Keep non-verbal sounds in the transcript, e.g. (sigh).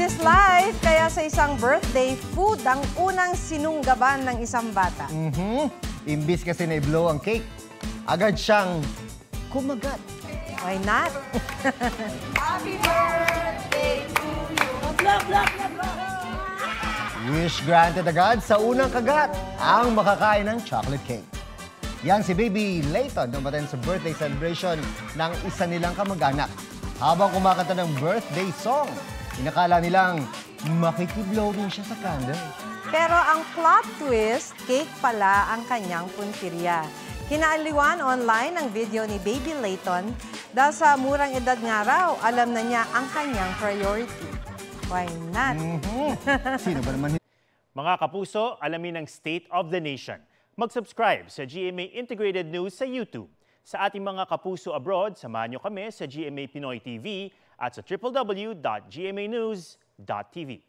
is life, kaya sa isang birthday, food ang unang sinunggaban ng isang bata. Mhm. Imbis kasi na i-blow ang cake, agad siyang kumagat. Why not? Wish granted agad sa unang kagat ang makakain ng chocolate cake. Yan si Baby Layton dumating sa birthday celebration ng isa nilang kamag-anak. Habang kumakanta ng birthday song, inakala nilang makikiblow din siya sa candle. Pero ang plot twist, cake pala ang kanyang puntirya. Kinaaliwan online ang video ni Baby Layton dahil sa murang edad nga raw, alam na niya ang kanyang priority. Why not? Mhm. (laughs) Sino ba naman Mga kapuso, alamin ang State of the Nation. Mag-subscribe sa GMA Integrated News sa YouTube. Sa ating mga kapuso abroad, samahan nyo kami sa GMA Pinoy TV at www.gmanews.tv.